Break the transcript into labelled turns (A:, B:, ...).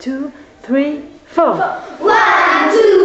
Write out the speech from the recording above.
A: two, three, four. four.
B: One, two.